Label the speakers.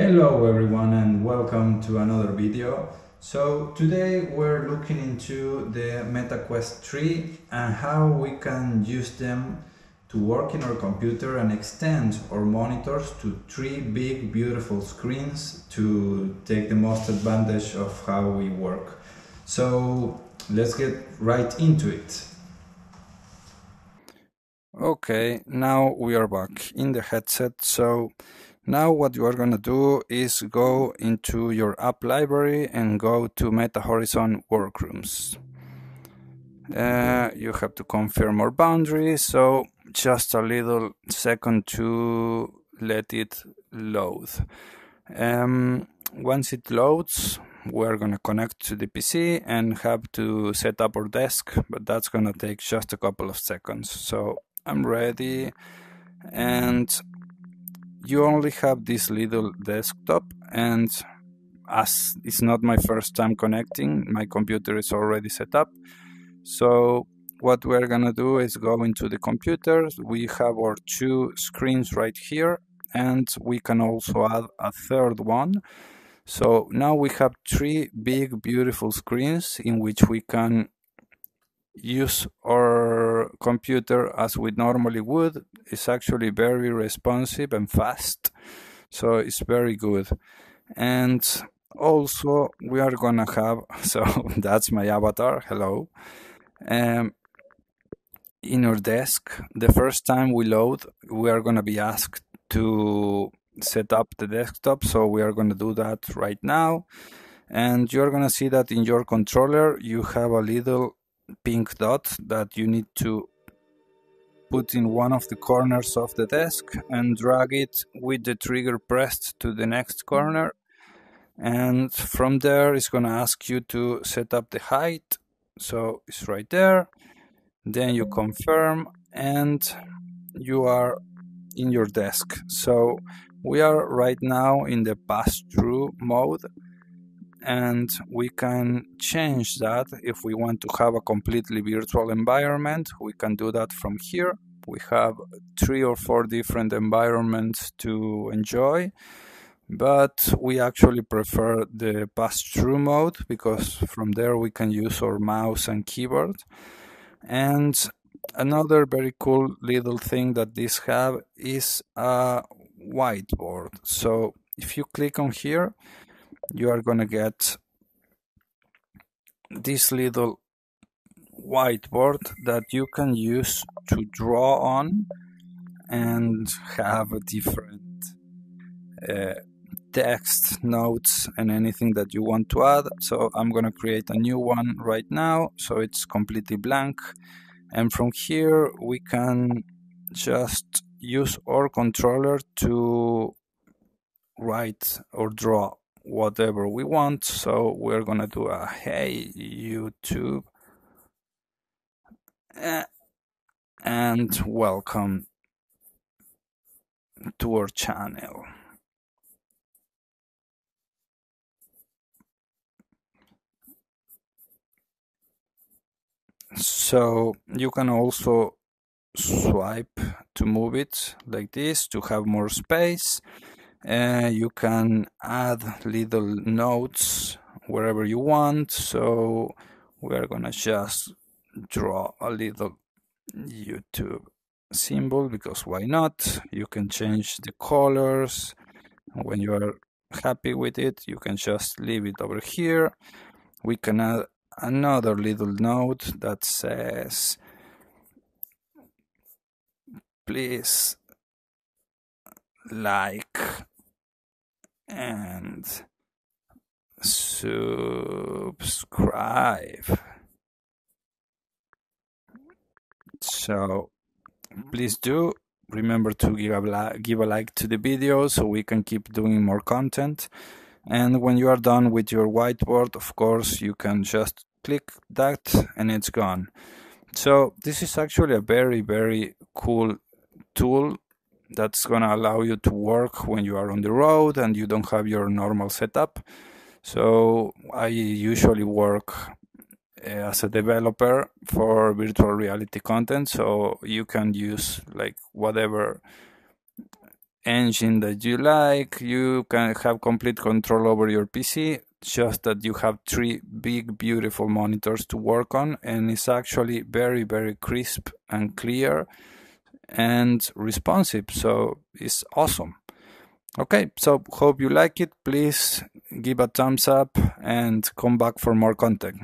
Speaker 1: Hello everyone and welcome to another video. So today we're looking into the MetaQuest 3 and how we can use them to work in our computer and extend our monitors to three big beautiful screens to take the most advantage of how we work. So let's get right into it.
Speaker 2: Okay, now we are back in the headset. So now what you are going to do is go into your app library and go to Meta Horizon Workrooms. Uh, you have to confirm more boundaries, so just a little second to let it load. Um, once it loads, we're going to connect to the PC and have to set up our desk, but that's going to take just a couple of seconds. So I'm ready and you only have this little desktop and as it's not my first time connecting my computer is already set up. So what we're gonna do is go into the computer we have our two screens right here and we can also add a third one. So now we have three big beautiful screens in which we can use our computer as we normally would. Is actually very responsive and fast so it's very good. And also we are gonna have so that's my avatar hello. Um, in our desk the first time we load we are gonna be asked to set up the desktop so we are gonna do that right now. And you're gonna see that in your controller you have a little pink dot that you need to put in one of the corners of the desk and drag it with the trigger pressed to the next corner. And from there it's going to ask you to set up the height. So it's right there. Then you confirm and you are in your desk. So we are right now in the pass-through mode and we can change that. If we want to have a completely virtual environment we can do that from here. We have three or four different environments to enjoy but we actually prefer the pass-through mode because from there we can use our mouse and keyboard. And another very cool little thing that this have is a whiteboard. So if you click on here you are gonna get this little whiteboard that you can use to draw on and have a different uh, text notes and anything that you want to add. So I'm gonna create a new one right now so it's completely blank. And from here we can just use our controller to write or draw whatever we want. So we're gonna do a hey YouTube and welcome to our channel. So you can also swipe to move it like this to have more space uh, you can add little notes wherever you want. So we're gonna just draw a little YouTube symbol because why not? You can change the colors. When you are happy with it you can just leave it over here. We can add another little note that says please like and subscribe. So please do remember to give a, give a like to the video so we can keep doing more content. And when you are done with your whiteboard, of course, you can just click that and it's gone. So this is actually a very, very cool tool that's going to allow you to work when you are on the road and you don't have your normal setup. So I usually work eh, as a developer for virtual reality content so you can use like whatever engine that you like. You can have complete control over your PC, just that you have three big, beautiful monitors to work on, and it's actually very, very crisp and clear and responsive. So it's awesome. Okay, so hope you like it. Please give a thumbs up and come back for more content.